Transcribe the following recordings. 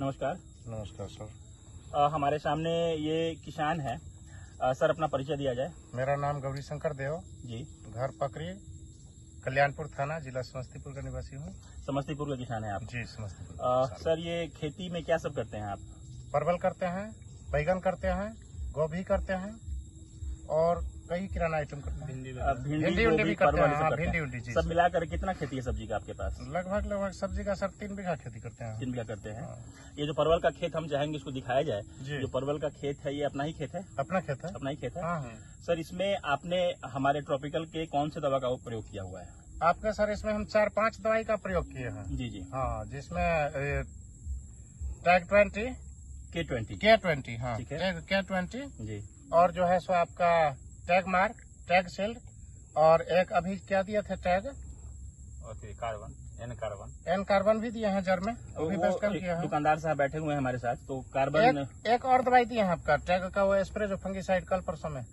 नमस्कार। नमस्कार सर। अ, हमारे सामने ये किसान है। अ, सर अपना परिचय दिया जाए। मेरा नाम गौरी शंकर देव जी। घर पकड़ी कल्याणपुर थाना जिला समस्तीपुर का निवासी हूँ। समस्तीपुर का किसान है आप। जी समस्तीपुर अ, सर ये खेती में क्या सब करते हैं आप? परवल करते हैं बैगन करते हैं गोभी करते हैं और कई किराना आइटम करते हैं। भिंडी भिंडी उंडी भी करते हैं। सब हाँ भिंडी उंडी जी सब मिलाकर कितना खेती है सब्ज़ी का आपके पास? लगभग लगभग सब्ज़ी का सर तीन बीघा खेती करते हैं। तीन बीघा करते हैं। हाँ। ये जो परवल का खेत हम चाहेंगे इसको दिखाया जाए जो। परवल का खेत है ये अपना ही खेत है? अपना खेत है। अपना ही खेत है? हाँ हाँ। सर इसमें आपने हमारे ट्रॉपिकल के कौन से दवा का प्रयोग किया हुआ है? आपके सर इसमें हम चार पाँच दवाई का प्रयोग किए हैं। जी जी। हाँ जिसमें टैग ट्वेंटी के ट्वेंटी के ट्वेंटी हाँ। है। के ट्वेंटी जी। और जो है सो आपका टैग मार्क टैग शील्ड और एक अभी क्या दिया था tag? Carbon N carbon. N carbon भी दिए है जर में वो अभी बेस्ट कर दिया किया है। दुकानदार साहब बैठे हुए हैं हमारे साथ तो कार्बन एक, एक और दवाई दी है आपका टैग का वो स्प्रे जो फंगी साइड कल परसों में।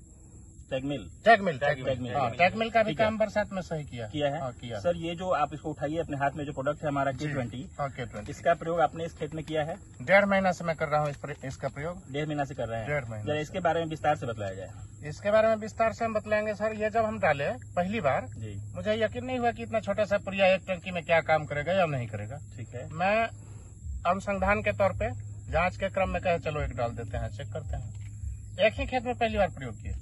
टैगमिल टैग मिल टैग टैग मिल, मिल हाँ टैग टैग मिल का भी काम बरसात में सही किया। किया है। हाँ किया। सर ये जो आप इसको उठाइए अपने हाथ में जो प्रोडक्ट है हमारा के ट्वेंटी हाँ इसका प्रयोग आपने इस खेत में किया है? डेढ़ महीना से मैं कर रहा हूँ इस इसका प्रयोग। डेढ़ महीना से कर रहे हैं। डेढ़ महीना जरा इसके बारे में विस्तार से बताया जाए। इसके बारे में विस्तार से हम बतलाएँगे सर ये जब हम डाले पहली बार जी। मुझे यकीन नहीं हुआ कि इतना छोटा सा पुरिया एक टंकी में क्या काम करेगा या नहीं करेगा। ठीक है। मैं अनुसंधान के तौर पे जाँच के क्रम में कहे चलो एक डाल देते हैं चेक करते हैं। एक ही खेत में पहली बार प्रयोग किए।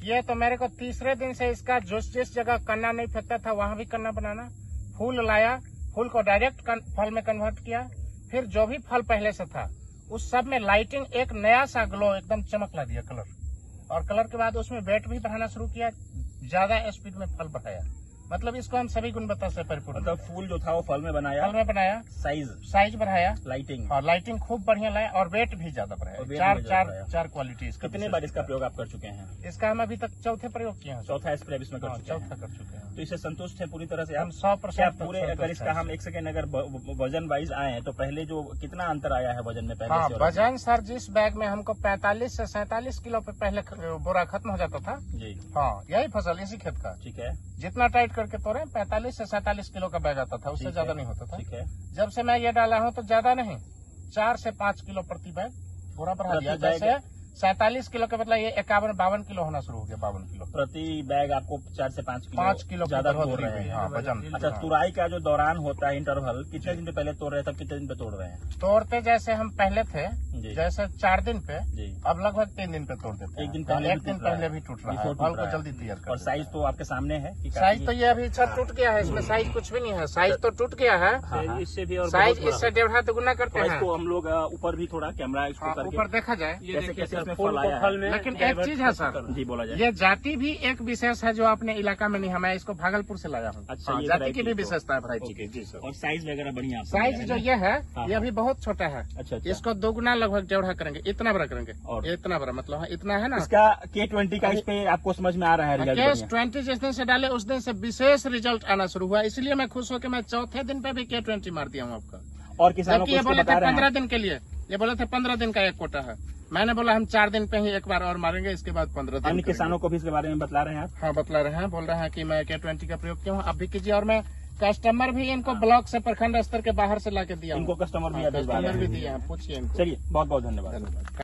किए तो मेरे को तीसरे दिन से इसका जिस जिस जगह कन्ना नहीं फेंकता था, वहाँ भी कन्ना बनाना। फूल लाया, फूल को डायरेक्ट फल में कन्वर्ट किया। फिर जो भी फल पहले से था, उस सब में लाइटिंग एक नया सा ग्लो एकदम चमक ला दिया कलर और कलर के बाद उसमें वेट भी बढ़ाना शुरू किया, ज़्यादा स्पीड में फल बढ़ाया। मतलब इसको हम सभी गुणवत्ता से परिपूर्ण मतलब फूल जो था वो फल में बनाया। फल में बनाया। साइज़। साइज़ बढ़ाया। लाइटिंग और लाइटिंग खूब बढ़िया लाया और वेट भी ज़्यादा बढ़ाया। चार चार चार क्वालिटी कितने बार इसका प्रयोग आप कर चुके हैं। इसका हम अभी तक चौथे प्रयोग किए हैं। चौथा स्प्रे इसमें कर हाँ, चौथा कर चुके हैं। तो इससे संतुष्ट है पूरी तरह से? हम सौ परसेंट पूरे अगर इसका हम एक सेकेंड अगर वज़न वाइज आए तो पहले जो कितना अंतर आया है वज़न में पहले हाँ? वज़न सर जिस बैग में हमको 45 से 47 किलो पे पहले बोरा खत्म हो जाता था जी। हाँ यही फ़सल इसी खेत का ठीक है। जितना टाइट करके तोड़े 45 से 47 किलो का बैग आता था उससे ज़्यादा नहीं होता था। ठीक है। जब से मैं ये डाला हूँ तो ज़्यादा नहीं चार से पाँच किलो प्रति बैग थोड़ा बढ़ा दिया जैसे सैतालीस किलो के मतलब ये इक्यावन बावन किलो होना शुरू हो गया बावन किलो। प्रति बैग आपको चार से पाँच किलो पाँच किलो ज़्यादा तोड़ रहे हैं। हाँ, वज़न। अच्छा हाँ। तुराई का जो दौरान होता है इंटरवल कितने दिन पे पहले तोड़ रहे थे कितने दिन पे तोड़ रहे हैं? तोड़ते जैसे हम पहले थे जैसे चार दिन पे जी। अब लगभग तीन दिन पे तोड़ देते एक दिन पहले एक दिन टूट रहा पहले भी टूट रहा है। फल को जल्दी तैयार कर और साइज़ तो आपके सामने है साइज़ तो ये अभी सर टूट गया है इसमें साइज़ कुछ भी नहीं है। साइज़ तो टूट गया है। हाँ, हाँ। इससे भी और साइज़ इससे डेढ़ा दुगुना करते हैं। इसको हम लोग ऊपर भी थोड़ा कैमरा इसको हाँ, करके ऊपर देखा जाए। इसमें फूल आया में लेकिन एक चीज़ है सर जी बोला जाए। ये जाति भी एक विशेष है जो अपने इलाका में नहीं है मैं इसको भागलपुर से लाया हूँ। अच्छा, हाँ, जाति की भी तो- विशेषता है वैरायटी ओके, की जी सर। और साइज़ वगैरह बढ़िया साइज़ जो ये है हाँ, ये हाँ। अभी बहुत छोटा है। अच्छा अच्छा। इसको दोगुना लगभग डेढ़ा करेंगे इतना बड़ा करेंगे। और? इतना बड़ा मतलब इतना है ना। इसका के ट्वेंटी का इस पे आपको समझ में आ रहा है रिज़ल्ट केस ट्वेंटी जिस दिन से डाले उस दिन से विशेष रिज़ल्ट आना शुरू हुआ। इसलिए मैं खुश हूँ कि मैं चौथे दिन पे भी के ट्वेंटी मार दिया हूँ आपका। और किसानों को ये बोले थे पंद्रह दिन के लिए। ये बोले थे पंद्रह दिन का एक कोटा है। मैंने बोला हम चार दिन पे ही एक बार और मारेंगे इसके बाद पंद्रह दिन किसानों को भी इसके बारे में बतला रहे हैं आप? हाँ बतला रहे हैं। बोल रहे हैं कि मैं के ट्वेंटी का प्रयोग किया? हूँ आप भी कीजिए और मैं कस्टमर भी इनको ब्लॉक से प्रखंड स्तर के बाहर से ला के दिया हूँ। इनको कस्टमर भी दिया कस्टमर भी हैं। पूछिए चलिए बहुत बहुत धन्यवाद।